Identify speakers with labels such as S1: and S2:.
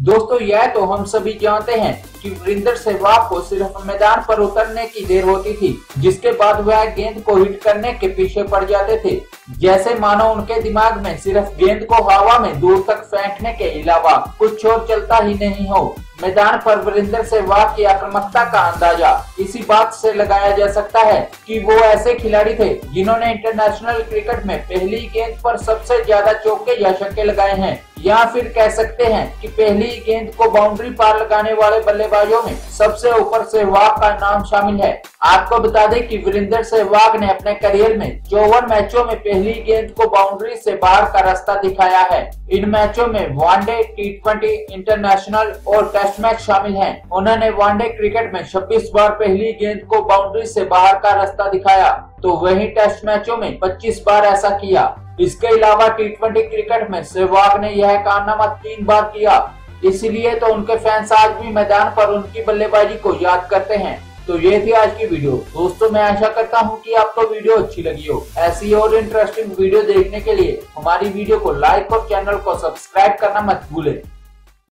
S1: दोस्तों, यह तो हम सभी जानते हैं कि वीरेंद्र सहवाग को सिर्फ़ मैदान पर उतरने की देर होती थी, जिसके बाद वह गेंद को हिट करने के पीछे पड़ जाते थे। जैसे मानो उनके दिमाग में सिर्फ़ गेंद को हवा में दूर तक फेंकने के अलावा कुछ और चलता ही नहीं हो। मैदान पर वीरेंद्र सहवाग की आक्रामकता का अंदाज़ा इसी बात से लगाया जा सकता है कि वो ऐसे खिलाड़ी थे जिन्होंने इंटरनेशनल क्रिकेट में पहली गेंद पर सबसे ज़्यादा चौके या छक्के लगाए हैं। या फिर कह सकते हैं कि पहली गेंद को बाउंड्री पार लगाने वाले बल्लेबाजों में सबसे ऊपर सहवाग का नाम शामिल है। आपको बता दें कि वीरेंद्र सहवाग ने अपने करियर में चौवन मैचों में पहली गेंद को बाउंड्री से बाहर का रास्ता दिखाया है। इन मैचों में one day T twenty international और टेस्ट मैच शामिल हैं। उन्होंने वनडे क्रिकेट में 26 बार पहली गेंद को बाउंड्री से बाहर का रास्ता दिखाया। तो वही टेस्ट मैचों में 25 बार ऐसा किया। इसके अलावा टी ट्वेंटी क्रिकेट में सहवाग ने यह कारनामा तीन बार किया। इसलिए तो उनके फैंस आज भी मैदान पर उनकी बल्लेबाजी को याद करते हैं। तो ये थी आज की वीडियो। दोस्तों, मैं आशा करता हूँ कि आपको वीडियो अच्छी लगी हो। ऐसी और इंटरेस्टिंग वीडियो देखने के लिए हमारी वीडियो को लाइक और चैनल को सब्सक्राइब करना मत भूलें।